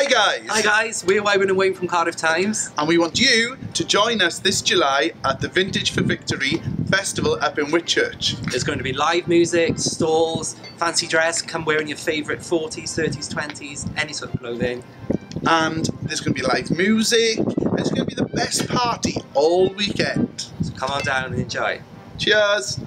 Hi guys. Hi guys, we're Wyburn and Wayne from Cardiff Times. And we want you to join us this July at the Vintage for Victory Festival up in Whitchurch. There's going to be live music, stalls, fancy dress, come wearing your favourite 40s, 30s, 20s, any sort of clothing. And there's going to be live music. It's going to be the best party all weekend. So come on down and enjoy. Cheers.